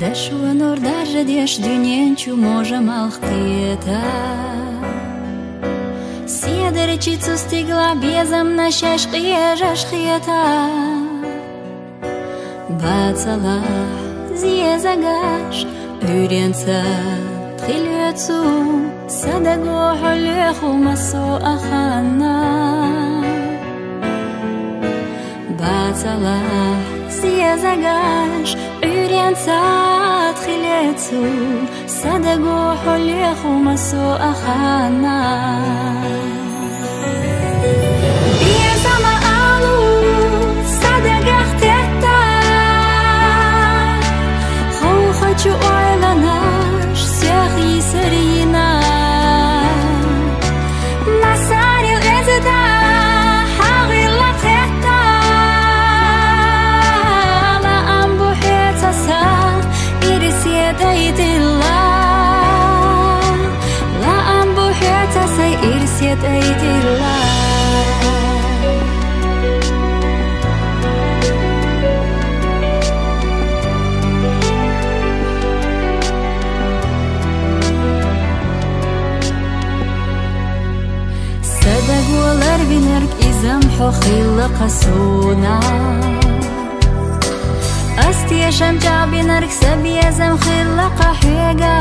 Дашуанор даже деш дюненчу можа малхкета Седерчицу стигла безам на шашқия жашқията Бацала зиезагаш үйренса тхилюцу Садаго холюху масо ахана. Бацала зиезагаш үйренса ირიან სათხილეცუ სადაგო ჰოლე ხუმასო ახანა pakhilqasuna Asti sham jabin arksabiazam khilqa hega